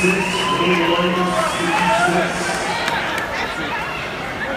Six, eight, one, six, six.